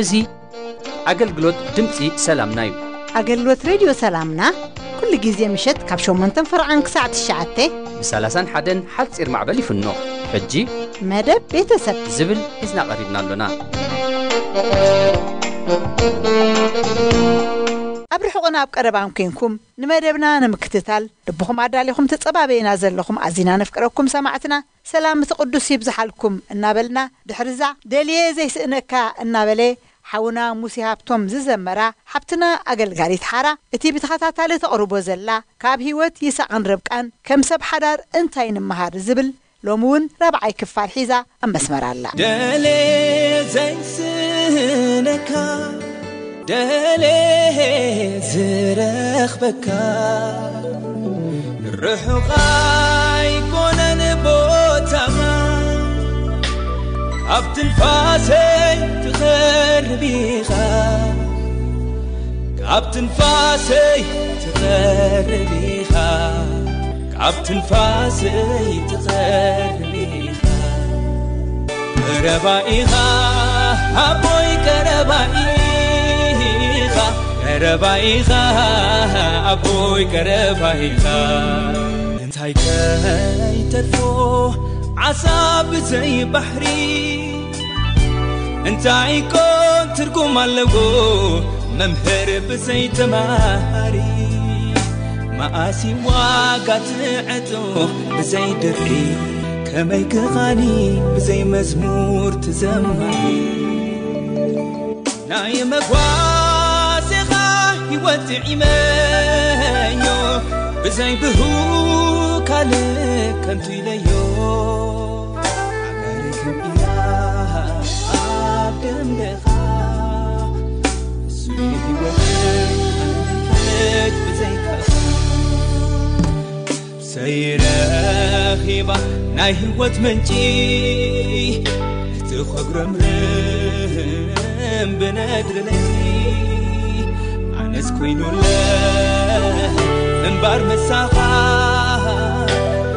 እዙ ኣገልግሎት ድምፂ ሰላምና እዩ ኣገልግሎት ሬድዮ ሰላምና ኩሉ ግዜ ምሸት ካብ 8 ፍርዓን ክሳዕ 9ሸዓተ ብ31 ሓፂር ማዕበል ይፍኖ ሕጂ መደብ ቤተሰብ ዝብል ሒዝና ቐሪብና ኣሎና ኣብ ርሑቕና ኣብ ቀረባን ኮንኩም ንመደብና ንምክትታል ልብኹም ኣዳሊኹም ተጸባበየና ዘለኹም ኣዚና ነፍቅረኩም ሰማዕትና ሰላም እቲ ቅዱስ ይብዝሓልኩም እናበልና ድሕሪዛ ደልየ ዘይስእነካ እናበለ ሓውና ሙሴ ሃብቶም ዝዘመራ ሓብትና ኣገልጋሊት ሓራ እቲ ብተኸታታሊ ተቕርቦ ዘላ ካብ ህይወት ይስቕን ርብቃን ከም ሰብ ሓዳር እንታይ ንምሃር ዝብል ሎሚ እውን ራብዓይ ክፋል ሒዛ ኣብ መስመር ኣላ ደሌ ዘይስነካ ደሌ ዝረኽበካ ርሑቓይ ኮነን ቦታኻ ኣብ ትንፋሰይ ትኸርቢኻ ካብ ትንፋሰይ ትኸርቢኻ ካብ ትንፋሰይ ትኸርቢኻ ቀረባኢኻ ኣቦይ ቀረባኢኻ ቀረባኢኻ ኣቦይ ቀረባኢኻ እንታይ ከይተርፎ ዓሳ ብዘይ ባሕሪ? እንታይ ኮን ትርጉም ኣለዎ? መምህር ብዘይ ተማሃሪ መኣሲ ዋጋ ትዕጦ ብዘይ ድርዒ ከመይ ክኻኒ ብዘይ መዝሙር ትዘማሪ ናይ መጓሴኻ ሕይወት ዒመዮ ብዘይ ብሁ ካልእ ከንቱ ኢለዮ ዓጋሪ ከምኢላ ኣብ ደንበኻ እሱ ሕይወት ኣነፍለጥ ብዘይካኻ ሰይረኺባ ናይ ህይወት መንጪ እትኸጉረምርም ብነድርለቲ ኣነስ ኮይኑለ እምባር መሳኻ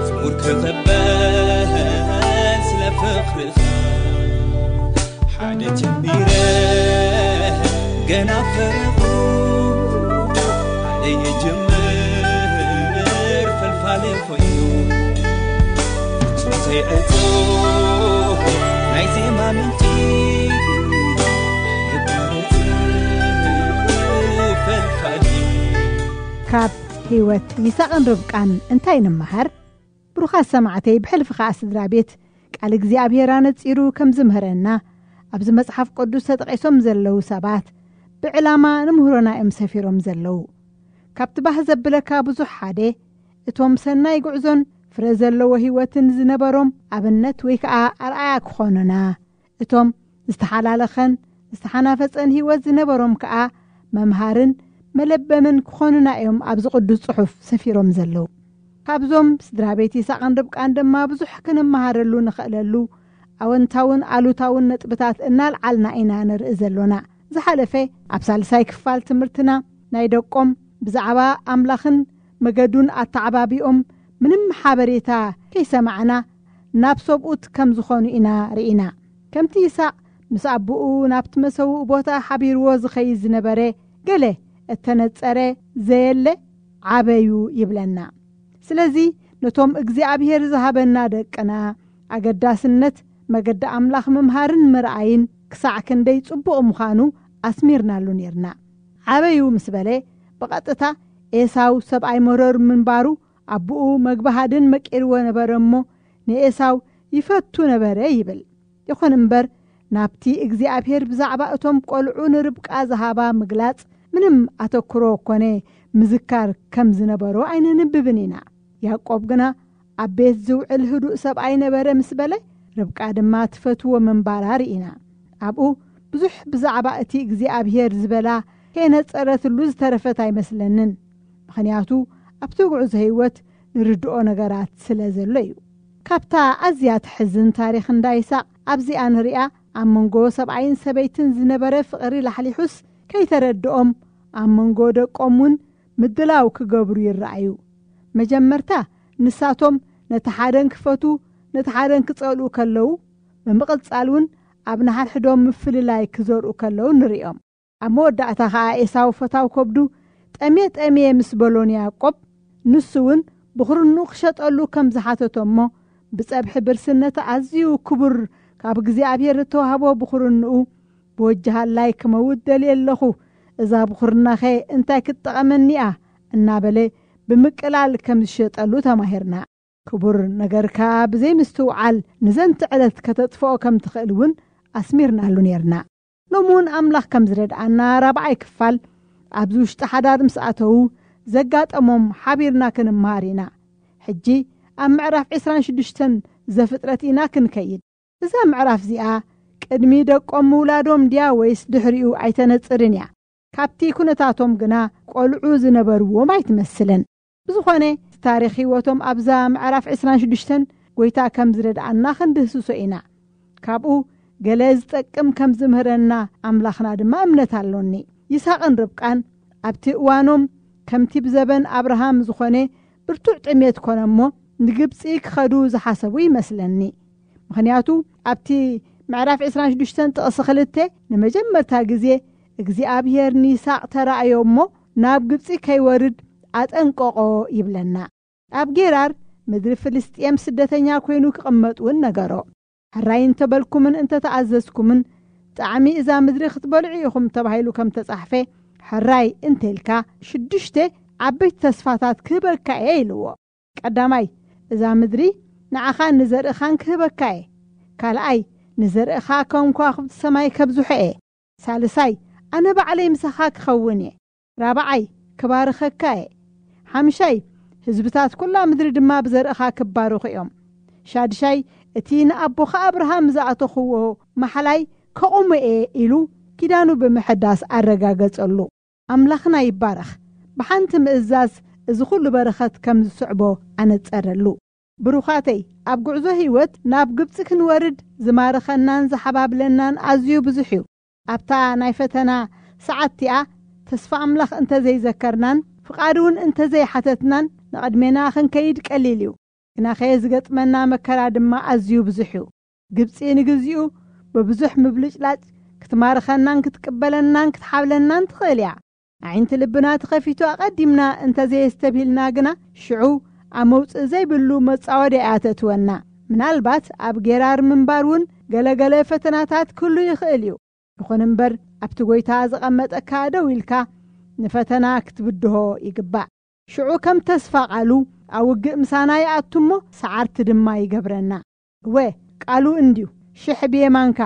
ዝሙር ክኸበን ስለ ፍቕርኻ ሓደ ጀሚረ ገና ፈረኹ ሓደ የጀምር ፈልፋለ ኮይኑ ዘይዕፁ ናይ ዜማ ምንጪ ልባረፁ ፈልፋሊ ካብ ህይወት ይስቕን ርብቃን እንታይ ንምሃር ብሩኻት ሰማዕተይ ብሕልፊ ኸዓ ስድራ ቤት ቃል እግዚኣብሔር ኣነጺሩ ከም ዝምህረና ኣብዚ መጽሓፍ ቅዱስ ተጠቒሶም ዘለዉ ሰባት ብዕላማ ንምህሮና እዮም ሰፊሮም ዘለዉ ካብቲ ባህ ዘብለካ ብዙሕ ሓደ እቶም ሰናይ ጉዕዞን ፍረ ዘለዎ ህይወትን ዝነበሮም ኣብነት ወይ ከዓ ኣርኣያ ክኾኑና። እቶም ዝተሓላለኸን ዝተሓናፈፀን ህይወት ዝነበሮም ከዓ መምሃርን መለበምን ክኾኑና እዮም ኣብዚ ቅዱስ ጽሑፍ ሰፊሮም ዘለዉ። ካብዞም ስድራ ቤት ይስቕን ርብቃን ድማ ብዙሕ ክንመሃረሉ ንኽእለሉ ኣወንታውን ኣሉታውን ነጥብታት እናልዓልና ኢና ንርኢ ዘሎና ዝሓለፈ ኣብ ሳልሳይ ክፋል ትምህርትና ናይ ደቆም ብዛዕባ ኣምላኽን መገዱን ኣተዓባቢኦም ምንም ሓበሬታ ከይሰማዕና ናብ ሰብኡት ከም ዝኾኑ ኢና ርኢና። ከምቲ ይስቅ ምስ ኣቦኡ ናብቲ መሰውኡ ቦታ ሓቢርዎ ዝኸይድ ዝነበረ ገለ እተነጸረ ዘየለ ዓበዩ ይብለና። ስለዚ ነቶም እግዚኣብሔር ዝሃበና ደቅና ኣገዳስነት መገዲ ኣምላኽ ምምሃርን ምርኣይን ክሳዕ ክንደይ ጽቡቕ ምዃኑ ኣስሚርናሉ ነርና። ዓበዩ ምስ በለ ብቐጥታ ኤሳው ሰብኣይ መረር ምንባሩ ኣቦኡ መግባሃድን መቂርዎ ነበረ እሞ ንኤሳው ይፈቱ ነበረ ይብል። ይኹን እምበር ናብቲ እግዚኣብሔር ብዛዕባ እቶም ቈልዑ ንርብቃ ዝሃባ ምግላጽ ምንም ኣተክሮ ኮነ ምዝካር ከም ዝነበሮ ኣይንንብብን ኢና። ያቆብ ግና ኣብ ቤት ዝውዕል ህዱእ ሰብኣይ ነበረ ምስ በለ ርብቃ ድማ ትፈትዎ ምንባራ ርኢና ኣብኡ ብዙሕ ብዛዕባ እቲ እግዚኣብሔር ዝበላ ከነጸረትሉ ዝተረፈት ኣይመስለንን ምኽንያቱ ኣብቲ ጉዕዞ ህይወት ንርድኦ ነገራት ስለ ዘሎ እዩ። ካብታ ኣዝያ ትሕዝን ታሪክ እንዳይሳቅ ኣብዚኣ ንሪኣ ኣብ መንጎ ሰብኣይን ሰበይትን ዝነበረ ፍቕሪ ላሕሊሑስ ከይተረድኦም ኣብ መንጎ ደቆም እውን ምድላው ክገብሩ ይረኣዩ። መጀመርታ ንሳቶም ነቲ ሓደን ክፈቱ ነቲ ሓደን ክጸልኡ ከለዉ ብምቕጻል እውን ኣብ ናሓድሕዶም ምፍልላይ ክዘርኡ ከለዉ ንሪኦም። ኣብ መወዳእታ ኸዓ ኤሳው ፈታው ከብዱ ጠምየ ጠምየ ምስ በሎን ያቆብ ንሱ እውን ብኽርኑ ክሸጠሉ ከም ዝሓተቶ እሞ ብጸብሒ ብርስነቲ ኣዝዩ ክቡር ካብ እግዚኣብሔር እተዋህቦ ብኽርንኡ ብወጅሃላይ ክመውት ደልየ ኣለኹ እዛ ብኹርናኸ እንታይ ክትጠቐመኒኣ እናበለ ብምቅላል ከም ዝሸጠሉ ተማሂርና ክቡር ነገርካ ብዘይ ምስትውዓል ንዘንቲ ዕለት ከተጥፍኦ ከም ትኽእል እውን ኣስሚርናሉ ነርና ሎሚ እውን ኣምላኽ ከም ዝረድኣና ራብዓይ ክፋል ኣብዚ ውሽጢ ሓዳር ምስ ኣተዉ ዘጋጠሞም ሓቢርና ክንምሃር ኢና። ሕጂ ኣብ ምዕራፍ 26 ዘፍጥረት ኢና ክንከይድ። እዛ ምዕራፍ እዚኣ ቅድሚ ደቆም ምውላዶም ድያ ወይስ ድሕሪኡ ኣይተነጽርን እያ? ካብቲ ኩነታቶም ግና ቈልዑ ዝነበርዎም ኣይትመስልን ብዝኾነ ታሪክ ህይወቶም ኣብዛ ምዕራፍ 26 ጐይታ ከም ዝረድኣና ክንድህስሶ ኢና። ካብኡ ገለ ዝጠቅም ከም ዝምህረና ኣምላኽና ድማ እምነት ኣሎኒ ይስቅን ርብቃን ኣብቲ እዋኖም ከምቲ ብዘበን ኣብርሃም ዝኾነ ብርቱዕ ጥሜት ኮነ እሞ ንግብፂ ክኸዱ ዝሓሰቡ ይመስለኒ። ምኽንያቱ ኣብቲ ምዕራፍ 26 ጥቕሲ ክልተ ንመጀመርታ ግዜ እግዚኣብሔር ንይስቅ ተረእዮ እሞ ናብ ግብፂ ከይወርድ ኣጠንቀቆ ይብለና። ኣብ ጌራር ምድሪ ፍልስጥኤም ስደተኛ ኮይኑ ክቕመጥ እውን ነገሮ። ሕራይ እንተበልኩምን እንተተኣዘዝኩምን ጣዕሚ እዛ ምድሪ ክትበልዑ ኢኹም ተባሂሉ ከም ተጻሕፈ ሕራይ እንተኢልካ ሽዱሽተ ዓበይቲ ተስፋታት ክህበካ እየ ኢልዎ ቀዳማይ እዛ ምድሪ ንዓኻ ንዘርእኻን ክህበካ እየ ካልኣይ ንዘርእኻ ከንኳኽብቲ ሰማይ ከብዝሖ እየ ሳልሳይ ኣነ ባዕለይ ምሳኻ ክኸውን እየ ራብዓይ ክባርኸካ እየ ሓምሻይ ህዝብታት ኩላ ምድሪ ድማ ብዘርእኻ ክባርኹ እዮም ሻድሻይ እቲ ንኣቦኻ ኣብርሃም ዝኣተኽዎ ማሓላይ እየ ኢሉ ኪዳኑ ብምሕዳስ ኣረጋገጸሉ ኣምላኽና ይባረኽ። ብሓንቲ ምእዛዝ እዚ ኩሉ በረኸት ከም ዝስዕቦ ኣነጸረሉ ብሩኻተይ ኣብ ጉዕዞ ህይወት ናብ ግብፂ ክንወርድ ዝማርኸናን ዝሓባብለናን ኣዝዩ ብዙሕ እዩ። ኣብታ ናይ ፈተና ሰዓት ተስፋ ኣምላኽ እንተዘይዘከርናን ፍቓድ እውን እንተዘይሓተትናን ንቐድሜና ክንከይድ ቀሊል እዩ። ግናኸ ዝገጥመና መከራ ድማ ኣዝዩ ብዙሕ እዩ። ግብፂ ንግዚኡ ብብዙሕ ምብልጭላጭ ክትማርኸናን ክትቅበለናን ክትሓብለናን ትኽእል እያ። ዓይንቲ ልብና ተኸፊቱ ኣቐዲምና እንተዘየስተብሂልና ግና ሽዑ ኣብ መውፅእ ዘይብሉ መጻወደ እያ ተእትወና። ምናልባት ኣብ ጌራር ምንባር እውን ገለገለ ፈተናታት ክህሉ ይኽእል እዩ። ይኹን እምበር ኣብቲ ጐይታ ዝቐመጠካ ደው ኢልካ ንፈተና ክትብድሆ ይግባእ። ሽዑ ከም ተስፋ ቓሉ ኣብ ውግእ ምሳና ይኣቱ እሞ ሰዓርቲ ድማ ይገብረና። እወ ቃሉ እንድዩ ሽሕ ብየማንካ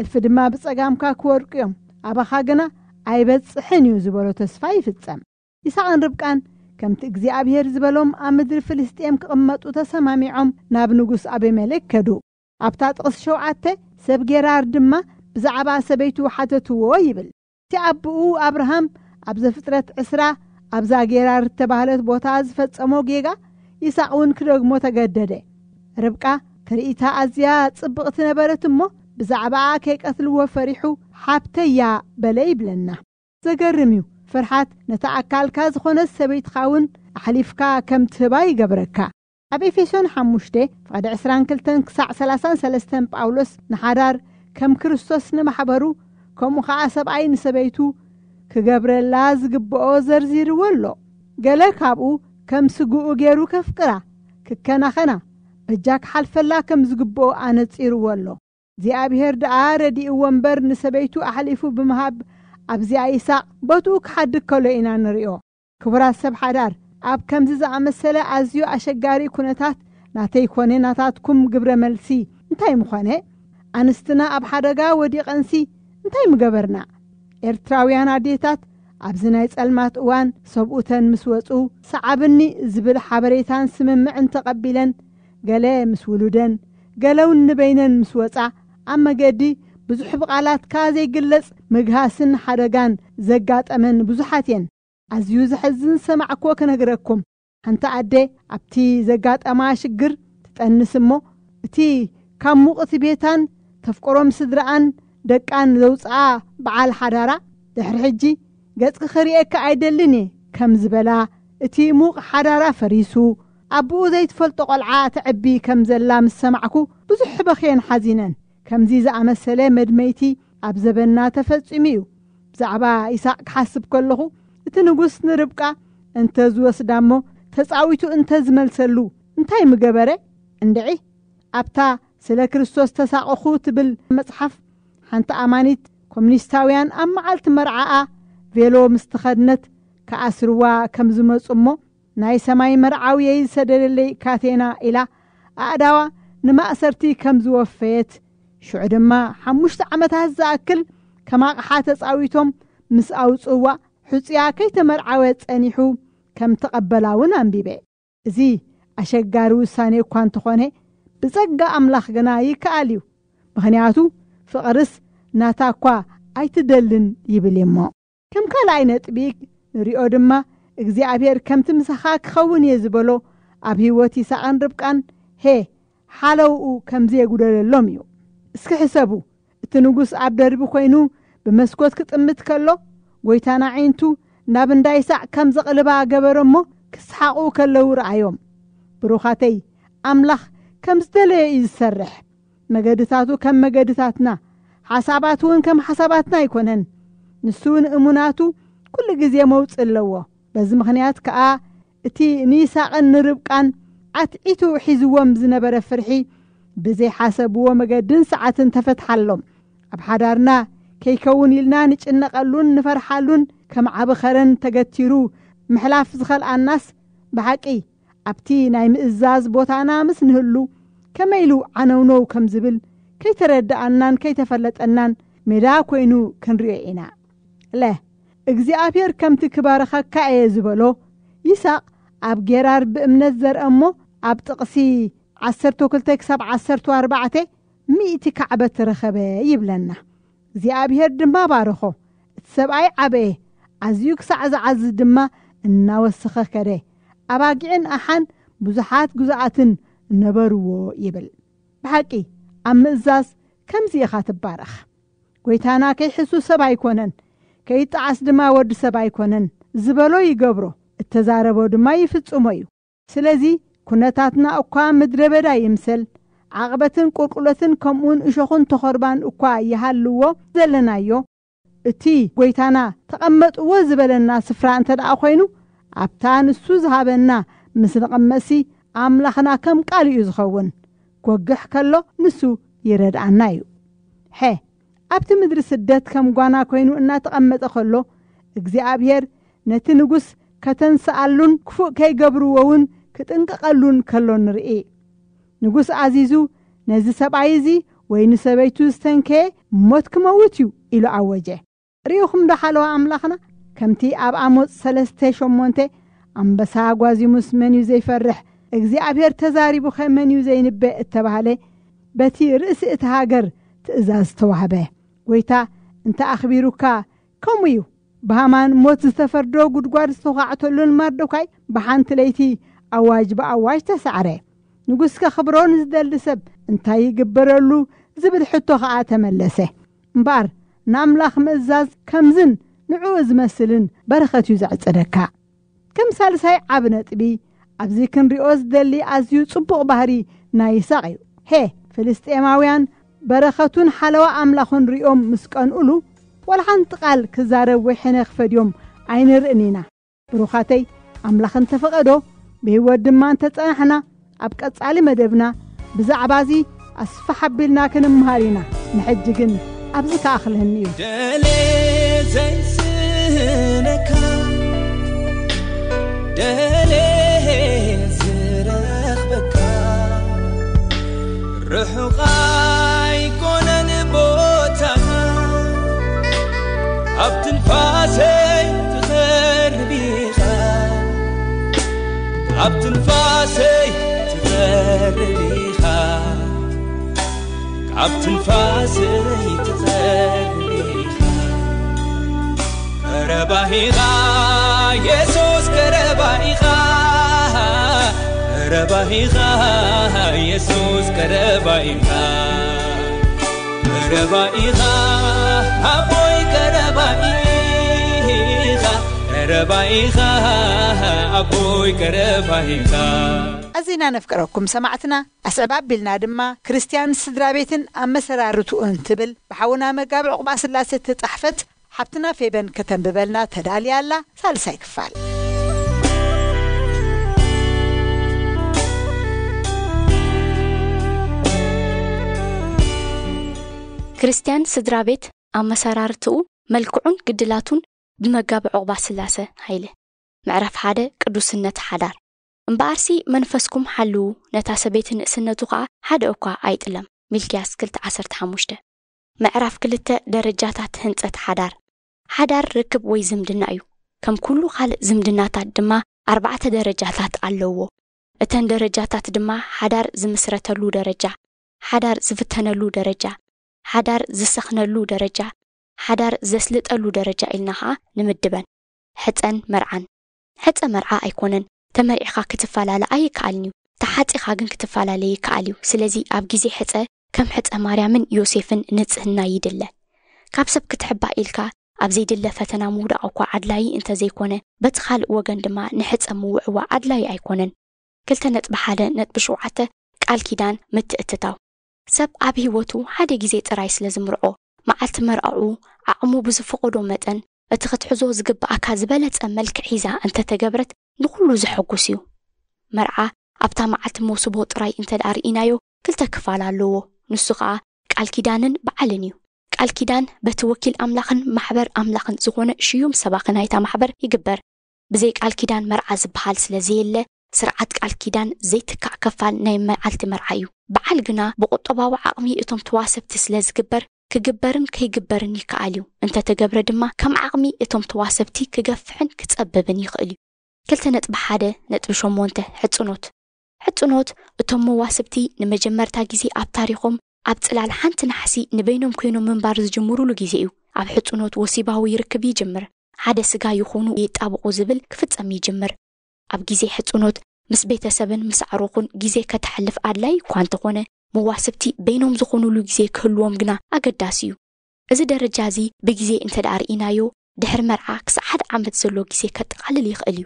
እልፊ ድማ ብጸጋምካ ክወድቁ እዮም። ኣባኻ ግና ኣይበጽሕን እዩ ዝበሎ ተስፋ ይፍጸም። ይስቅን ርብቃን ከምቲ እግዚኣብሔር ዝበሎም ኣብ ምድሪ ፍልስጥኤም ክቕመጡ ተሰማሚዖም ናብ ንጉስ ኣቤሜሌክ ከዱ። ኣብታ ጥቕሲ ሸውዓተ ሰብ ጌራር ድማ ብዛዕባ ሰበይቱ ሓተትዎ ይብል። እቲ ኣቦኡ ኣብርሃም ኣብ ዘፍጥረት ዕስራ ኣብዛ ጌራር እተባህለት ቦታ ዝፈጸሞ ጌጋ ይስቅ እውን ክደግሞ ተገደደ። ርብቃ ትርኢታ ኣዝያ ጽብቕቲ ነበረት እሞ ብዛዕባኣ ከይቀትልዎ ፈሪሑ ሓብተያ በለ ይብለና ዘገርም እዩ ፍርሓት ነታ ኣካልካ ዝኾነት ሰበይትኻ እውን ኣሕሊፍካ ከም ትህባ ይገብረካ ኣብ ኤፌሶን 5 ፍቐዲ 22 ክሳዕ 33 ጳውሎስ ንሓዳር ከም ክርስቶስ ንማሕበሩ ከምኡ ከዓ ሰብኣይ ንሰበይቱ ክገብረላ ዝግብኦ ዘርዚርዎ ኣሎ ገለ ካብኡ ከም ስጉኡ ገይሩ ከፍቅራ ክከናኸና በጃ ክሓልፈላ ከም ዝግብኦ ኣነጺርዎ ኣሎ። እግዚኣብሔር ደኣ ረዲእዎ እምበር ንሰበይቱ ኣሕሊፉ ብምሃብ ኣብዚኣ ይስቅ ቦትኡ ክሓድግ ከሎ ኢና ንሪኦ። ክቡራት ሰብ ሓዳር ኣብ ከምዚ ዝኣመሰለ ኣዝዩ ኣሸጋሪ ኩነታት ናተይኮነ ናታትኩም ግብረ መልሲ እንታይ ምኾነ? ኣንስትና ኣብ ሓደጋ ወዲቐንሲ እንታይ ምገበርና? ኤርትራውያን ኣዴታት ኣብዚ ናይ ጸልማት እዋን ሰብኡተን ምስ ወፁ ሰዓብኒ ዝብል ሓበሬታን ስምምዕን ተቐቢለን ገለ ምስ ውሉደን ገለውን ንበይነን ምስ ወፃ ኣብ መገዲ ብዙሕ ብቓላትካ ዘይግለጽ ምግሃስን ሓደጋን ዘጋጠመን ብዙሓት እየን። ኣዝዩ ዘሕዝን ሰማዕክዎ ክነግረኩም። ሓንቲ ኣደ ኣብቲ ዘጋጠማ ሽግር ትጠንስ እሞ እቲ ካብ ሙቕቲ ቤታን ተፍቆሮም ስድራኣን ደቃን ዘውፅኣ በዓል ሓዳራ ድሕሪ ሕጂ ገጽኪ ክርኤካ ኣይደልን እየ። ከም ዝበላ እቲ ሙቕ ሓዳራ ፈሪሱ ኣቦኡ ዘይትፈልጦ ቈልዓ ትዕቢ ከም ዘላ ምስ ሰማዕኩ ብዙሕ በኽየን ሓዚነን ከምዚ ዝኣመሰለ መድመይቲ ኣብ ዘበና ተፈጺሙ እዩ ብዛዕባ ይስቅ ክሓስብ ከለኹ እቲ ንጉስ ንርብቃ እንተ ዝወስዳ እሞ ተጻዊቱ እንተ ዝመልሰሉ እንታይ ምገበረ እንድዒ ኣብታ ስለ ክርስቶስ ተሳቐኹ ትብል መጽሓፍ ሓንቲ ኣማኒት ኮሙኒስታውያን ኣብ መዓልቲ መርዓኣ ቬሎ ምስ ተኸድነት ከኣስርዋ ከም ዝመጹ እሞ ናይ ሰማይ መርዓውየይ ዝሰደደለይ ካቴና ኢላ ኣእዳዋ ንማእሰርቲ ከም ዝወፈየት ሽዑ ድማ ሓሙሽተ ዓመታት ዝኣክል ከም ኣቕሓ ተጻዊቶም ምስ ኣውፅዋ ሕፁያ ከይተመርዓወ ጸኒሑ ከም ተቐበላ እውን ኣንቢበ። እዚ ኣሸጋሪ ውሳኔ እኳ እንተኾነ ብጸጋ ኣምላኽ ግና ይከኣል እዩ። ምኽንያቱ ፍቕርስ ናታ እኳ ኣይትደልን ይብል እሞ። ከም ካልኣይ ነጥቢ ንሪኦ ድማ እግዚኣብሔር ከምቲ ምሳኻ ክኸውን እየ ዝበሎ ኣብ ህይወት ይስቅን ርብቃን ሄ ሓለውኡ ከምዚ የጕደለሎም እዩ እስኪ ሕሰቡ እቲ ንጉስ ኣብ ደርቢ ኮይኑ ብመስኮት ክጥምት ከሎ ጐይታና ዒንቱ ናብ እንዳ ይስቅ ከም ዘቕልባ ገበሮ እሞ ክስሓቑ ከለዉ ረኣዮም ብሩኻተይ ኣምላኽ ከም ዝደለየ እዩ ዝሰርሕ መገድታቱ ከም መገድታትና ሓሳባት እውን ከም ሓሳባትና ኣይኮነን ንሱ እውን እሙናቱ ኩሉ ግዜ መውፅእ ኣለዎ በዚ ምኽንያት ከዓ እቲ ንይስቅን ንርብቃን ዓትዒቱ ሒዝዎም ዝነበረ ፍርሒ ብዘይሓሰብዎ መገድን ሰዓትን ተፈትሓሎም ኣብ ሓዳርና ከይከውን ኢልና ንጭነቐሉን ንፈርሓሉን ከም ዓብ ኸረን ተገቲሩ ምሕላፍ ዝኸልኣናስ ብሓቂ ኣብቲ ናይ ምእዛዝ ቦታና ምስ ንህሉ ከመይ ኢሉ ዓነውነው ከም ዝብል ከይተረድኣናን ከይተፈለጠናን ሜዳ ኮይኑ ክንርእዮ ኢና ለ እግዚኣብሔር ከምቲ ክባረኸካ እየ ዝበሎ ይስቅ ኣብ ጌራር ብእምነት ዘርአ እሞ ኣብ ጥቕሲ 12 ክሳብ 14 ሚእቲ ካዕበት ረኸበ ይብለና። እግዚኣብሔር ድማ ባርኾ። እቲ ሰብኣይ ዓበየ ኣዝዩ ክሳዕ ዝዓዝ ድማ እናወስኸ ከደ። ኣባጊዕን ኣሓን ብዙሓት ጉዛኣትን ነበርዎ ይብል። ብሓቂ ኣብ ምእዛዝ ከምዚ ኢኻ ትባረኽ። ጐይታና ከይሕሱ ሰብ ኣይኮነን ከይጠዓስ ድማ ወዲ ሰብ ኣይኮነን። ዝበሎ ይገብሮ እተዛረቦ ድማ ይፍጽሞ እዩ። ስለዚ ኩነታትና እኳ ምድረ በዳ ይምሰል። ዓቕበትን ቁልቁለትን ከምኡውን እሾኹን ተኸርባን እኳ ይሃልዎ ዘለናዮ። እቲ ጐይታና ተቐመጥዎ ዝበለና ስፍራ እንተ ደኣ ኾይኑ ኣብታ ንሱ ዝሃበና ምስ ንቐመሲ ኣምላኽና ከም ቃል እዩ ዝኸውን። ጐግሕ ከሎ ንሱ ይረድኣና እዩ። ሐ ኣብቲ ምድሪ ስደት ከም ጓና ኮይኑ እናተቐመጠ ኸሎ እግዚኣብሔር ነቲ ንጉስ ከተንስኣሉን ክፉእ ከይገብርዎ እውን ክጥንቀቐሉን ከሎ ንርኢ ንጉስ ኣዚዙ ነዚ ሰብኣይ እዙ ወይ ንሰበይቱ ዝተንከየ ሞት ክመውት እዩ ኢሉ ኣወጀ ርኢኹም ዶ ሓለዋ ኣምላኽና ከምቲ ኣብ ኣሞፅ ሰለስተ ሸሞንተ ኣምበሳ ጓዚሙስ መን እዩ ዘይፈርሕ እግዚኣብሔር ተዛሪቡ ኸ መን እዩ ዘይንበእ እተባሃለ በቲ ርእሲ እቲ ሃገር ትእዛዝ ተዋህበ ጐይታ እንተ ኣኽቢሩካ ከምኡ እዩ። ብሃማን ሞት ዝተፈርዶ ጉድጓድ ዝተዃዕተሉን ማርዶካይ ብሓንቲ ለይቲ ኣዋጅ ብኣዋጅ ተሳዕረ። ንጉስ ከኽብሮ ንዝደሊ ሰብ እንታይ ይግበረሉ ዝብል ሕቶ ኸዓ ተመለሰ። እምበኣር ንኣምላኽ ምእዛዝ ከምዝን ንዕኡ ዝመስልን በረኸት እዩ ዘዕጽደካ ከም ሳልሳይ ዓብ ነጥቢ ኣብዚ ክንሪኦ ዝደሊ ኣዝዩ ጽቡቕ ባህሪ ናይ ይስቅ እዩ። ሄ ፍልስጤማውያን በረኸቱን ሓለዋ ኣምላኹን ሪኦም ምስ ቀንኡሉ ወላ ሓንቲ ቓል ክዛረብ ወይ ሕነ ክፈድዮም ኣይንርእን ኢና ብሩኻተይ ኣምላኽ እንተፈቐዶ ብህይወት ድማ እንተጸናሕና ኣብ ቀጻሊ መደብና ብዛዕባ እዚ ኣስፋ ሓቢልና ክንምሃር ኢና ንሕጂ ግን ኣብዚ ከኣኽልህኒ እዩ ደሌ ዘይስነካ ደሌ ዝረኽበካ ርሑቕ أبت نفاسي تغير بيخا أبت نفاسي تغير بيخا أبت نفاسي تغير بيخا كرباهيخا يسوس كرباهيخا كرباهيخا يسوس كرباهيخا كرباهيخا أبوي ቀረባ ኢኻ ኣቦይ ኣዚና ነፍቀረኩም ሰማዕትና። ኣስዕባ ኣቢልና ድማ ክርስትያን ስድራ ቤትን ኣብ መሰራርትኡን ትብል ብሓውና መጋቢ ዕቑባ ስላሴ ትጻሕፈት ሓብትና ፌበን ከተንብበልና ተዳልያ ኣላ። ሳልሳይ ክፋል። ክርስትያን ስድራ ቤት ኣብ መሰራርትኡ መልክዑን ግድላቱን ብመጋቢ ዕቑባ ስላሰ ሃይለ። ምዕራፍ ሓደ ቅዱስነት ሓዳር። እምበኣርሲ መንፈስኩም ሓልው ነታ ሰበይቲ ንእስነቱ ከዓ ሓደ እኳ ኣይጥለም። ሚልክያስ 215 ምዕራፍ ክልተ ደረጃታት ህንፀት ሓዳር። ሓዳር ርክብ ወይ ዝምድና እዩ። ከም ኩሉ ካልእ ዝምድናታት ድማ ኣርባዕተ ደረጃታት ኣለዎ። እተን ደረጃታት ድማ ሓዳር ዝምስረተሉ ደረጃ ሓዳር ዝፍተነሉ ደረጃ ሓዳር ዝሰኽነሉ ደረጃ ሓዳር ዘስልጠሉ ደረጃ ኢልና ንምድበን። ሕፀን መርዓን። ሕፀ መርዓ ኣይኮነን። ተመሪዕኻ ክትፈላለ ኣይከኣልን እዩ። ተሓፂኻ ግን ክትፈላለየ ይከኣል እዩ። ስለዚ ኣብ ግዜ ሕፀ ከም ሕፀ ማርያምን ዮሴፍን ንጽህና ይድለ። ካብ ሰብ ክትሕባእ ኢልካ ኣብ ዘይድለ ፈተና ምውዳቕ እኳ ኣድላዪ እንተዘይኮነ በቲ ካልእ ወገን ድማ ንሕፀ ምውዕዋ ኣድላዪ ኣይኮነን። ክልተ ነጥቢ ሓደ ነጥቢ ሸውዓተ ቃል ኪዳን ምትእትታው። ሰብ ኣብ ሂወቱ ሓደ ግዜ ጥራይ ስለ ዝምርዖ መዓልቲ መርዐዑ ዓቕሙ ብዝፈቐዶ መጠን እቲ ክትሕዞ ዝግብኣካ ዝበለጸ መልክዕ ሒዛ እንተተገብረት ንኩሉ ዘሐጉስ እዩ። መርዓ ኣብታ መዓልቲ መውስቦ ጥራይ እንተ ደኣ ርኢናዮ ክልተ ክፋል ኣለዎ። ንሱ ከዓ ቃል ኪዳንን በዓልን እዩ። ቃል ኪዳን በቲ ወኪል ኣምላኽን ማሕበር ኣምላኽን ዝኾነ ሽዩም ሰባኺ ናይታ ማሕበር ይግበር። ብዘይ ቃል ኪዳን መርዓ ዝበሃል ስለዘየለ ስርዓት ቃል ኪዳን ዘይትካዕ ከፋል ናይ መዓልቲ መርዓ እዩ። በዓል ግና ብቁጠባዊ ዓቕሚ እቶም ተዋሰብቲ ስለ ዝግበር ክግበርን ከይግበርን ይከኣል እዩ። እንተተገብረ ድማ ከም ዓቕሚ እቶም ተዋሰብቲ ክገፍሕን ክጸብብን ይኽእል እዩ። ክልተ ነጥቢ ሓደ ነጥቢ ሸሞንተ ሕፅኖት ሕፅኖት እቶም መዋስብቲ ንመጀመርታ ግዜ ኣብ ታሪኾም ኣብ ጽላል ሓንቲ ናሕሲ ንበይኖም ኮይኖም ምንባር ዝጅምሩሉ ግዜ እዩ። ኣብ ሕፅኖት ወሲባዊ ይርክብ ይጅምር። ሓደ ስጋ ይኹኑ ይጣብቑ ዝብል ክፍጸም ይጅምር። ኣብ ግዜ ሕፅኖት ምስ ቤተሰብን ምስ ኣዕሩኹን ግዜ ከተሕልፍ ኣድላይ እኳ እንተኾነ መዋስብቲ በይኖም ዝኾኑሉ ግዜ ክህልዎም ግና ኣገዳሲ እዩ እዚ ደረጃ እዚ ብግዜ እንተ ደኣ ርኢናዮ ድሕሪ መርዓ ክሳብ ሓደ ዓመት ዘሎ ግዜ ከጠቓልል ይኽእል እዩ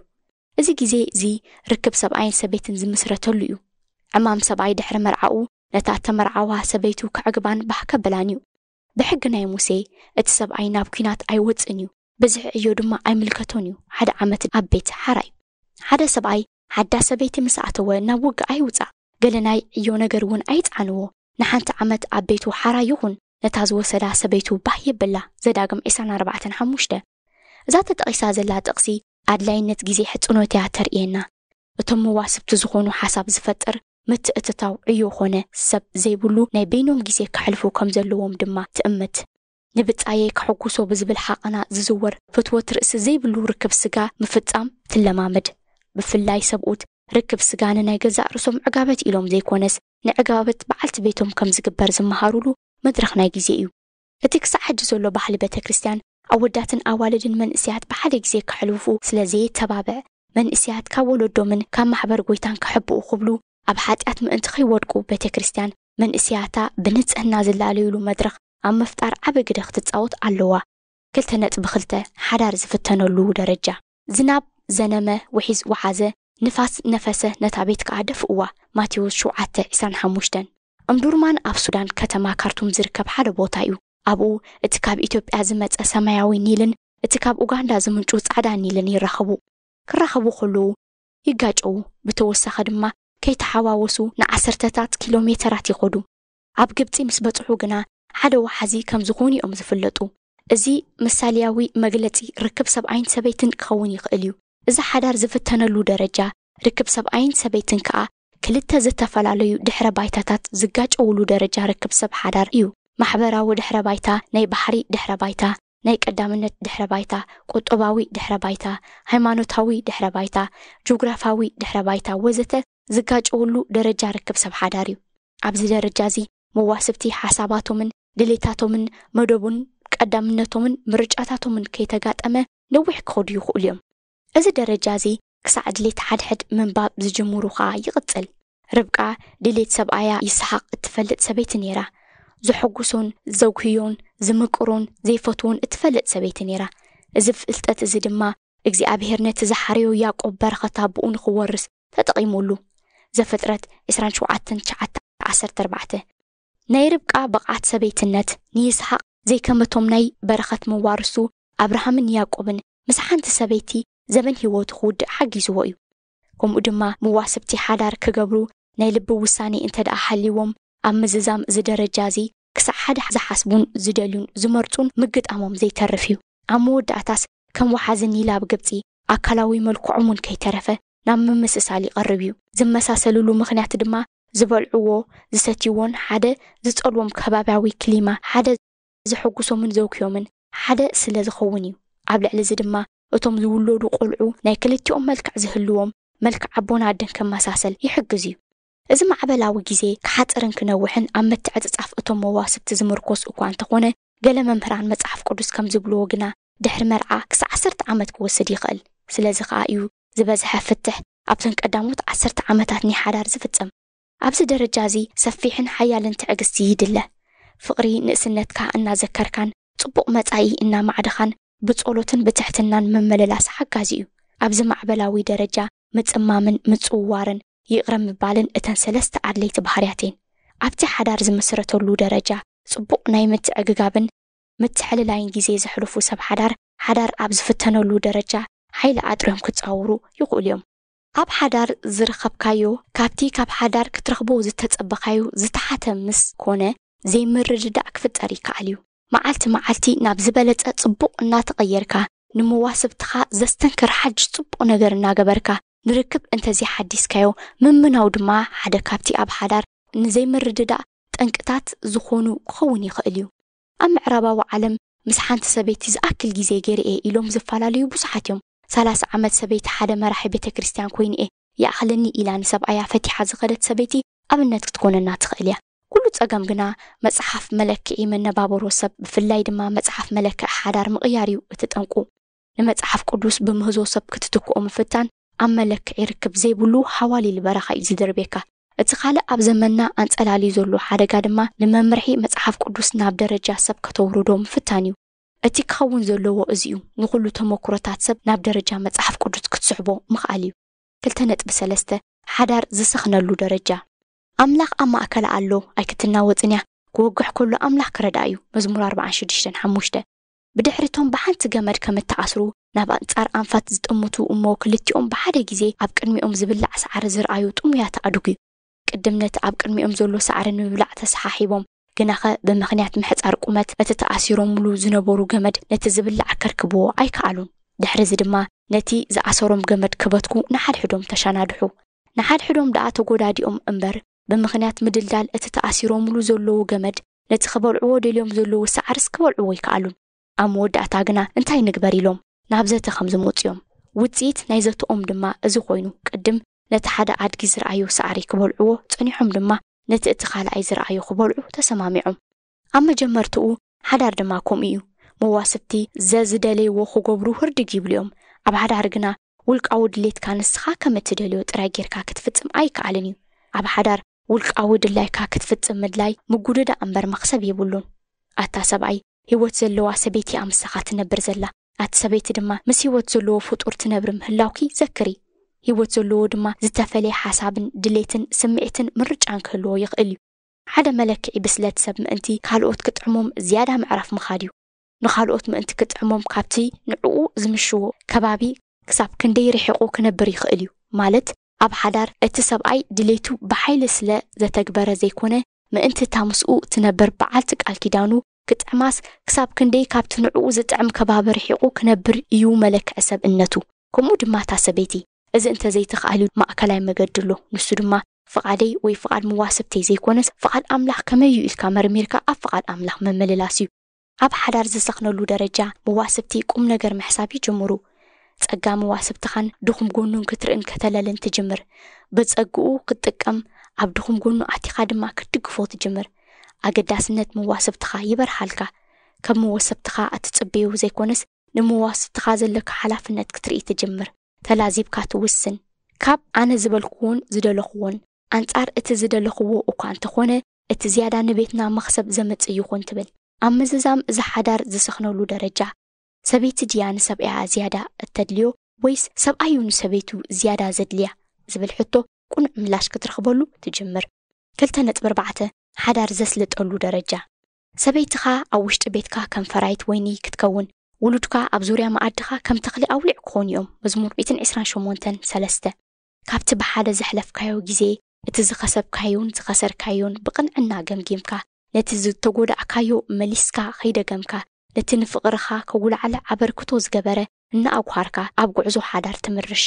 እዚ ግዜ እዚ ርክብ ሰብኣይን ሰበይትን ዝምስረተሉ እዩ ዕማም ሰብኣይ ድሕሪ መርዓኡ ነታ ተመርዓዋ ሰበይቱ ክዕግባን ባህ ከበላን እዩ ብሕጊ ናይ ሙሴ እቲ ሰብኣይ ናብ ኩናት ኣይወፅን እዩ ብዝሕ ዕዮ ድማ ኣይምልከቶን እዩ ሓደ ዓመት ኣብ ቤት ሓራ እዩ ሓደ ሰብኣይ ሓዳ ሰበይቲ ምስ ኣተወ ናብ ውግእ ኣይውፃእ ገለ ናይ ዕዮ ነገር እውን ኣይፃንዎ። ንሓንቲ ዓመት ኣብ ቤቱ ሓራ ይኹን ነታ ዝወሰዳ ሰበይቱ ባህ የብላ። ዘዳግም 24 እዛ ተጠቒሳ ዘላ ጥቕሲ ኣድላይነት ግዜ ሕፅኖት እያ ተርእየና። እቶም መዋስብቲ ዝኾኑ ሓሳብ ዝፈጥር ምትእትታው ዕዮ ኾነ ሰብ ዘይብሉ ናይ በይኖም ግዜ ከሕልፉ ከም ዘለዎም ድማ ትእምት። ንብፃየ ክሕጉሶ ብዝብል ሓቐና ዝዝወር ፍትወት ርእሲ ዘይብሉ ርክብ ስጋ ምፍጻም ትለማመድ። ብፍላይ ሰብኡት ርክብ ስጋ ንናይ ገዛእ ርእሶም ዕጋበት ኢሎም ዘይኮነስ ንዕጋበት በዓልቲ ቤቶም ከም ዝግበር ዝመሃሩሉ መድረኽ ናይ ግዜ እዩ እቲ ክሳብ ሕጂ ዘሎ ባህሊ ቤተ ክርስትያን ኣወዳትን ኣዋልድን መንእስያት ብሓደ ግዜ ክሕልፉ ስለ ዘየተባብዕ መንእስያት ካብ ወለዶምን ካብ ማሕበር ጎይታን ክሕብኡ ክብሉ ኣብ ሓጢኣት ምእንቲ ከይወድቁ ቤተ ክርስትያን መንእስያታ ብንጽህና ዝላለዩሉ መድረኽ ኣብ ምፍጣር ዓበ ግደ ክትጻወት ኣለዋ ክልተ ነጥቢ ክልተ ሓዳር ዝፍተነሉ ደረጃ ዝናብ ዘነመ ውሒዝ ወሓዘ ንፋስ ነፈሰ ነታ ቤት ከዓ ደፍእዋ። ማቴዎስ 7 25 እምዱርማን ኣብ ሱዳን ከተማ ካርቱም ዝርከብ ሓደ ቦታ እዩ። ኣብኡ እቲ ካብ ኢትዮጵያ ዝመፀ ሰማያዊ ኒልን እቲ ካብ ኡጋንዳ ዝምንጩ ጻዕዳ ኒልን ይራኸቡ ክራኸቡ ከለዉ ይጋጨው ብተወሳኺ ድማ ከይተሓዋወሱ ንዓሰርተታት ኪሎ ሜተራት ይኸዱ። ኣብ ግብፂ ምስ በፅሑ ግና ሓደ ወሓዚ ከም ዝኾኑ እዮም ዝፍለጡ። እዚ ምሳልያዊ መግለፂ ርክብ ሰብኣይን ሰበይትን ክኸውን ይኽእል እዩ እዚ ሓዳር ዝፍተነሉ ደረጃ ርክብ ሰብኣይን ሰበይትን ከዓ ክልተ ዝተፈላለዩ ድሕረ ባይታታት ዝጋጨውሉ ደረጃ ርክብ ሰብ ሓዳር እዩ። ማሕበራዊ ድሕረ ባይታ ናይ ባሕሪ ድሕረ ባይታ ናይ ቀዳምነት ድሕረ ባይታ ቁጠባዊ ድሕረ ባይታ ሃይማኖታዊ ድሕረ ባይታ ጂኦግራፋዊ ድሕረ ባይታ ወዘተ ዝጋጨውሉ ደረጃ ርክብ ሰብ ሓዳር እዩ። ኣብዚ ደረጃ እዚ መዋስብቲ ሓሳባቶምን ድሌታቶምን መደቡን ቀዳምነቶምን ምርጫታቶምን ከይተጋጠመ ነዊሕ ክኸዱ ይኽእሉ እዮም እዚ ደረጃ እዚ ክሳዕ ድሌት ሓድሕድ ምንባብ ዝጅምሩ ከዓ ይቕፅል ርብቃ ድሌት ሰብኣያ ይስሓቅ እትፈልጥ ሰበይቲ ነይራ ዝሐጉሶን ዘጉህዮን ዝምቅሮን ዘይፈትዎን እትፈልጥ ሰበይቲ ነይራ እዚ ፍልጠት እዚ ድማ እግዚኣብሄር ነቲ ዝሓረዮ ያዕቆብ በረኸታ ብኡ ንክወርስ ተጠቒሙሉ ዘፍጥረት 27914 ናይ ርብቃ ብቕዓት ሰበይትነት ንይስሓቅ ዘይከመቶም ናይ በረኸት ምዋርሱ ኣብርሃምን ያዕቆብን ምስ ሓንቲ ሰበይቲ ዘበን ሂወቱ ክውድእ ሓጊዝዎ እዩ ከምኡ ድማ ምዋስብቲ ሓዳር ክገብሩ ናይ ልቢ ውሳኔ እንተ ደኣ ሃሊዎም ኣብ ምዝዛም እዚ ደረጃ እዚ ክሳብ ሓደ ዝሓስቡን ዝደልዩን ዝመርፁን ምግጣሞም ዘይተርፍ እዩ ኣብ መወዳእታስ ከም ወሓዝን ኒላብ ግብፂ ኣካላዊ መልክዖም እውን ከይተረፈ ናብ ምምስሳል ይቐርብ እዩ ዝመሳሰልሉ ምክንያት ድማ ዝበልዕዎ ዝሰትይዎን ሓደ ዝፀልዎም ከባብያዊ ክሊማ ሓደ ዘሐጉሶምን ዘውክዮምን ሓደ ስለ ዝኸውን እዩ ኣብ ልዕሊ እዚ ድማ እቶም ዝውለዱ ቆልዑ ናይ ክልቲኦም መልክዕ ዝህልዎም መልክዕ ኣቦን ኣደን ከመሳሰል ይሕግዝ እዩ እዚ ማዕበላዊ ግዜ ክሓፅርን ክነውሕን ኣብ ምትዕፅፃፍ እቶም መዋስብቲ ዝምርኮስ እኳ እንተኾነ ገለ መምህራን መፅሓፍ ቅዱስ ከም ዝብልዎ ግና ድሕሪ መርዓ ክሳብ ዓሰርተ ዓመት ክወስድ ይኽእል ስለዚ ከዓ እዩ ዝበዝሐ ፍትሕ ኣብተን ቀዳሞት ዓሰርተ ዓመታት ናይ ሓዳር ዝፍፀም ኣብዚ ደረጃ እዚ ሰፊሕን ሓያልን ትዕግስቲ ይድለ ፍቕሪ ንእስነትካ እናዘከርካን ጽቡቕ መጻኢ እናማዕድኻን ብጸሎትን ብትሕትናን መመለላስ ሓጋዚ እዩ። ኣብዚ ማዕበላዊ ደረጃ ምጽማምን ምጽውዋርን ይቕረ ምባልን እተን ሰለስተ ኣድለይቲ ባህርያት እየን ኣብቲ ሓዳር ዝምስረተሉ ደረጃ ጽቡቕ ናይ ምትዕግጋብን ምትሕልላይን ግዜ ዘሕልፉ ሰብ ሓዳር ሓዳር ኣብ ዝፍተነሉ ደረጃ ሓይሊ ኣጥርዮም ክጻውሩ ይኽእሉ እዮም። ኣብ ሓዳር ዝረኸብካዮ ካብቲ ካብ ሓዳር ክትረኽቦ ዝተጸበኻዮ ዝተሓተ ምስ ኮነ ዘይምርድዳእ ክፍጠር ይከኣል እዩ መዓልቲ መዓልቲ ናብ ዝበለጸ ጽቡቕ እናተቐየርካ ንምዋስብትኻ ዘስተንክር ሓድሽ ጽቡቕ ነገር እናገበርካ ንርክብ እንተዘይሓዲስካዮ። ምምናው ድማ ሓደ ካብቲ ኣብ ሓዳር ንዘይምርድዳእ ጠንቅታት ዝኾኑ ክኸውን ይኽእል እዩ። ኣብ ምዕራባዊ ዓለም ምስ ሓንቲ ሰበይቲ ዝኣክል ግዜ ገይርኤ ኢሎም ዝፈላለዩ ብዙሓት እዮም። ሰላሳ ዓመት ሰበይቲ ሓደ መራሒ ቤተ ክርስቲያን ኮይኑ እየ ይኣኽለኒ ኢላ ንሰብኣያ ፈቲሓ ዝኸደት ሰበይቲ ኣብነት ክትኮነና ትኽእል እያ ኩሉ ፀገም ግና መፅሓፍ መለክዒ መነባበሮ ሰብ ብፍላይ ድማ መፅሓፍ መለክዒ ሓዳር ምቕያር እዩ እቲ ጠንቁ። ንመፅሓፍ ቅዱስ ብምህዞ ሰብ ክትትክኦ ምፍታን ኣብ መለክዒ ርክብ ዘይብሉ ሓዋሊል በረኻ እዩ ዝድርቤካ እቲ ካልእ ኣብ ዘመንና ኣንጸላልዩ ዘሎ ሓደጋ ድማ ንመምርሒ መፅሓፍ ቅዱስ ናብ ደረጃ ሰብ ከተውርዶ ምፍታን እዩ። እቲ ክኸውን ዘለዎ እዚ እዩ ንኩሉ ተመክሮታት ሰብ ናብ ደረጃ መፅሓፍ ቅዱስ ክትስሕቦ ምኽኣል እዩ። ክልተ ነጥቢ ሰለስተ ሓዳር ዝሰኽነሉ ደረጃ ኣምላኽ ኣብ ማእከላ ኣሎ። ኣይክትናወፅን እያ። ክወግሕ ከሎ ኣምላኽ ክረዳ እዩ። መዝሙር 46 5 ብድሕሪቶም ብሓንቲ ገመድ ከም እተኣስሩ ናብ ኣንጻር ኣንፋት ዝጥምቱ እሞ ክልቲኦም ብሓደ ግዜ ኣብ ቅድሚኦም ዝብላዕ ሳዕሪ ዝረኣዩ ጥሙያት ኣድጉ እዩ። ቅድም ነቲ ኣብ ቅድሚኦም ዘሎ ሳዕሪ ንምብላዕ ተሰሓሒቦም ግናኸ ብምኽንያት ምሕፃር ቁመት እቲ ተኣሲሮምሉ ዝነበሩ ገመድ ነቲ ዝብላዕ ከርክብዎ ኣይከኣሉን። ድሕሪዚ ድማ ነቲ ዝኣሰሮም ገመድ ክበትኩ ንሓድሕዶም ተሸናድሑ። ንሓድሕዶም ደኣ ተጎዳዲኦም እምበር ብምኽንያት ምድልዳል እቲ ተኣሲሮምሉ ዘለዉ ገመድ ነቲ ክበልዕዎ ደልዮም ዘለዉ ሳዕርስ ክበልዕዎ ይከኣሉን ኣብ መወዳእታ ግና እንታይ ንግበር ኢሎም? ናብ ዘተ ከም ዝመፁ እዮም ውፅኢት ናይ ዘትኦም ድማ እዚ ኮይኑ ቅድም ነቲ ሓደ ኣድጊ ዝረኣዩ ሳዕሪ ክበልዕዎ ፀኒሖም ድማ ነቲ እቲ ካልኣይ ዝረኣዩ ክበልዑ ተሰማሚዖም። ኣብ መጀመርትኡ ሓዳር ድማ ከምኡ እዩ። መዋስብቲ ዘዝደለይዎ ክገብሩ ህርድግ ይብሉ እዮም ኣብ ሓዳር ግና ውልቃዊ ድሌትካ ንስኻ ከም እትደልዮ ጥራይ ጌርካ ክትፍፅም ኣይከኣልን እዩ። ኣብ ሓዳር ውልቃዊ ድላይካ ክትፍፅም ምድላይ ምጉድዳ እምበር መኽሰብ የብሉን ኣታ ሰብኣይ ሂወት ዘለዋ ሰበይቲ ኣምሳኻ ትነብር ዘላ ኣቲ ሰበይቲ ድማ ምስ ሂወት ዘለዎ ፍጡር ትነብሪ ምህላውኪ ዘክሪ ሂወት ዘለዎ ድማ ዝተፈለየ ሓሳብን ድሌትን ስምዒትን ምርጫን ክህልዎ ይኽእል እዩ ሓደ መለክዒ ብስለት ሰብ ምእንቲ ካልኦት ክጥዕሞም ዝያዳ ምዕራፍ ምኻድ እዩ ንኻልኦት ምእንቲ ክጥዕሞም ካብቲ ንዕኡ ዝምሽዎ ከባቢ ክሳብ ክንደይ ርሒቑ ክነብር ይኽእል እዩ ማለት ኣብ ሓዳር እቲ ሰብኣይ ድሌቱ ብሓይሊ ስለ ዘተግበረ ዘይኮነ ምእንቲ እታ ምስኡ ትነብር በዓልቲ ቃል ኪዳኑ ክጥዕማስ ክሳብ ክንደይ ካብቲ ንዕኡ ዝጥዕም ከባቢ ርሒቑ ክነብር እዩ መለክዒ ሰብእነቱ ከምኡ ድማ እታ ሰበይቲ እዚ እንተዘይትኽኣል ማእከላይ መገዲ ንሱ ድማ ፍቓደይ ወይ ፍቓድ መዋስብተይ ዘይኮነስ ፍቓድ ኣምላኽ ከመይ እዩ ኢልካ መርሚርካ ኣብ ፍቓድ ኣምላኽ መመልላስ እዩ። ኣብ ሓዳር ዝሰኽነሉ ደረጃ መዋስብቲ ቁም ነገር ምሕሳብ ይጅምሩ ጸጋ መዋስብትኻን ድኹም ጎኑን ክትርእን ከተለልን ትጅምር። ብጸግኡ ክትጥቀም ኣብ ድኹም ጎኑ ኣቲኻ ድማ ክትድግፎ ትጅምር። ኣገዳስነት መዋስብትኻ ይበርሃልካ። ከም መወሰብትኻ እትጽበዩ ዘይኮነስ ንመዋስብትኻ ዘለካ ሓላፍነት ክትርኢ ትጅምር። ተላዚብካ ትውስን። ካብ ኣነ ዝበልክዎን ዝደለኽዎን። ኣንጻር እቲ ዝደለኽዎ እኳ እንተኾነ እቲ ዝያዳ ንቤትና መኽሰብ ዘመጽእ ይኹን ትብል። ኣብ ምዝዛም እዚ ሓዳር ዝስኽነሉ ደረጃ ሰበይቲ ድያ ንሰብኣያ ዝያዳ እተድልዮ ወይስ ሰብኣዩ ንሰበይቱ ዝያዳ ዘድልያ ዝብል ሕቶ ቁኑዕ ምላሽ ክትረኽበሉ ትጅምር ክልተ ነጥቢ ኣርባዕተ ሓዳር ዘስልጠሉ ደረጃ ሰበይትኻ ኣብ ውሽጢ ቤትካ ከም ፈራይት ወይኒ ክትከውን ውሉድካ ኣብ ዙርያ መኣድኻ ከም ተኽሊ ኣውሊዕ ክኾኑ እዮም መዝሙር 128 ሰለስተ ካብቲ ብሓደ ዘሕለፍካዮ ግዜ እቲ ዝኸሰብካዮን ዝኸሰርካዮን ብቕንዕና ገምጊምካ ነቲ ዝተጎዳእካዮ መሊስካ ከይደገምካ ነቲ ንፍቕርኻ ከጉላዕለ ኣበርክቶ ዝገበረ እናኣጓሃርካ ኣብ ጉዕዞ ሓዳር ትምርሽ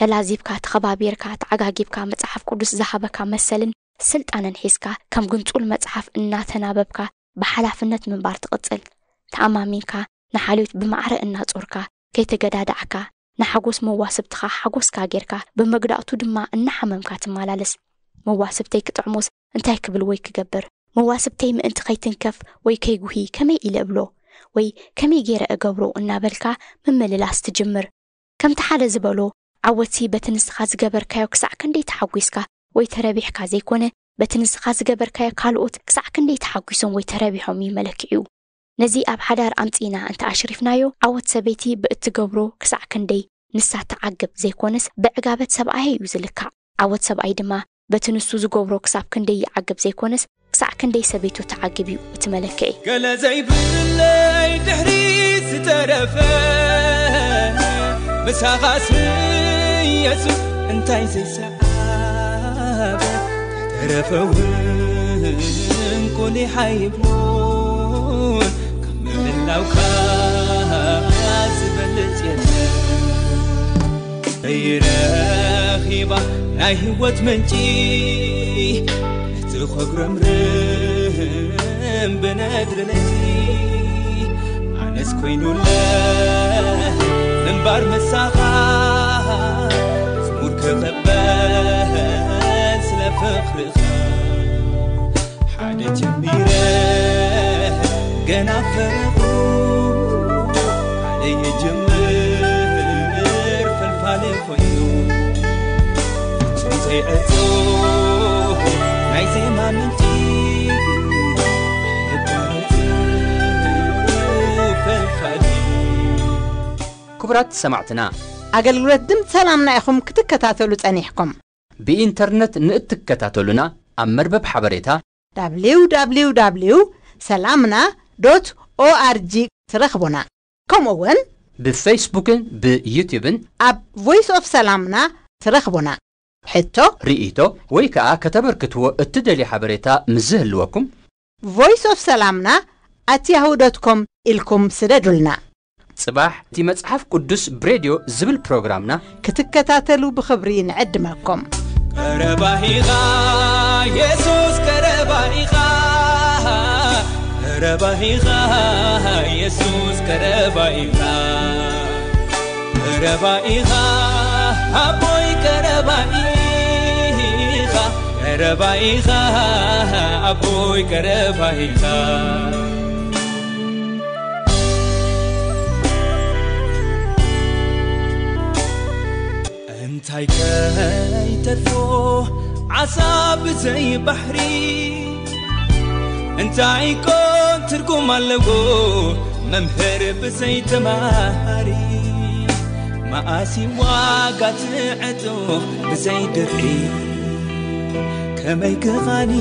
ተላዚብካ ተኸባቢርካ ተዓጋጊብካ መፅሓፍ ቅዱስ ዝሃበካ መሰልን ስልጣንን ሒዝካ ከም ግንጹል መፅሓፍ እናተናበብካ ብሓላፍነት ምንባር ትቕጽል ተኣማሚንካ ንሓልዮት ብማዕረ እናጾርካ ከይተገዳዳዕካ ንሓጎስ መዋስብትኻ ሓጎስካ ጌርካ ብመግዳእቱ ድማ እናሓመምካ ትመላለስ መዋስብተይ ክጥዕሞስ እንታይ ክብል ወይ ክገብር መዋስብተይ ምእንቲ ከይትንከፍ ወይ ከይጉሂ ከመይ ኢለ እብሎ ወይ ከመይ ገይረ እገብሮ እናበልካ ምምልላስ ትጅምር? ከምቲ ሓደ ዝበሎ ዓወትሲ በቲ ንስኻ ዝገበርካዮ ክሳዕ ክንደይ ተሓጒስካ? ወይ ተረቢሕካ ዘይኮነ በቲ ንስኻ ዝገበርካዮ ካልኦት ክሳዕ ክንደይ ተሓጒሶም ወይ ተረቢሖም ይመለክዕዩ ነዚ ኣብ ሓዳር ኣምፂና እንተ ኣሽሪፍናዮ ዓወት ሰበይቲ ብእትገብሮ ክሳዕ ክንደይ ንሳ ተዓግብ ዘይኮነስ ብዕጋበት ሰብኣየ እዩ ዝልካዕ። ዓወት ሰብኣይ ድማ በቲ ንሱ ዝገብሮ ክሳብ ክንደይ ይዓግብ ዘይኮነስ ክሳዕ ክንደይ ሰበይቱ ተዓግብ እዩ እቲ መለክዒ ገለ ዘይብለይ ድሕሪ ዝተረፈ ምሳኻስ ኢየሱስ እንታይ ዘይሰዓበ ተረፈውን ቁሊሓ ይብሉን ካብ ምህላውካ ዝበልፅ የለ ይረኺባ ናይ ህይወት ምንጪ እቲ ኸጉረምርም ብነድርለቲ ኣነስ ኮይኑለ ምንባር መሳኻ መዝሙር ክኸበል ስለ ፍቕርኻ ሓደ ጀሚረ ገና ፈረኹ ሓደ የጀምር ፈልፋለ ኮይኑ ዘይዕፁ ናይ ዜማ ምንጪ የቋረፁ ፈልፋሊ ክቡራት ሰማዕትና ኣገልግሎት ድምፂ ሰላምና ኢኹም ክትከታተሉ ጸኒሕኩም ብኢንተርነት ንእትከታተሉና ኣብ መርበብ ሓበሬታ www ሰላምና ዶት ኦኣርጂ ትረኽቡና ከምኡ ውን ብፌስቡክን ብዩቲብን ኣብ ቮይስ ኦፍ ሰላምና ትረኽቡና ሕቶ ርኢቶ ወይ ከዓ ከተበርክትዎ እትደልዩ ሓበሬታ ምዝህልወኩም ቮይስ ኦፍ ሰላምና ኣት ያሁ ዶት ኮም ኢልኩም ስደዱልና ጽባሕ እቲ መጽሓፍ ቅዱስ ብሬድዮ ዝብል ፕሮግራምና ክትከታተሉ ብኽብሪ ንዕድመኩም ቀረባሂኻ ኢየሱስ ቀረባሂኻ ቀረባሂኻ ኢየሱስ ቀረባሂኻ ቀረባኢኻ ኣቦይ ቀረባኢኻ ቀረባኢኻ ኣቦይ ቀረባኢኻ እንታይ ከይተርፎ ዓሳ ብዘይ ባሕሪ እንታይ ኮን ትርጉም ኣለዎ መምህር ብዘይ ተማሃሪ መኣሲ ዋጋ ትዕጦ ብዘይ ድርዒ ከመይ ክኻኒ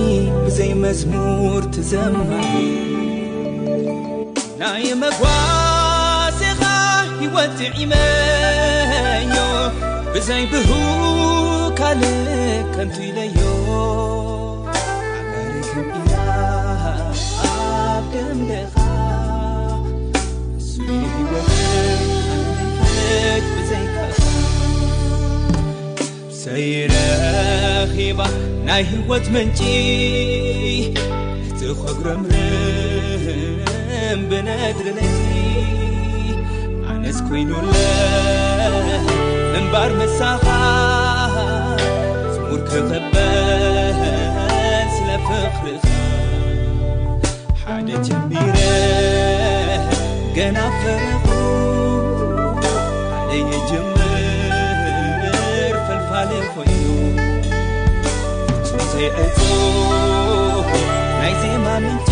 ብዘይ መዝሙር ትዘማሪ ናይ መጓሴኻ ሕይወት ብዘይ ብሁ ካልእ ከንቱ ኢለዮ ክምኢላ ኣብ ደምደኻ እሱ ብዘይካኻ ሰይረኺባ ናይ ህይወት ምንጪ እቲ ኸጉረምርም ብነድርለቲ ኣነስ ኮይኑለ ምንባር መሳኻ መዝሙር ክኸበል ስለ ፍቕርኻ ሓደ ጀሚረ ገና ፈረኹ ዘይጅምር ፈልፋሊ ኮይኑ ዘይዕፁ ናይ ዜማ ምንቲ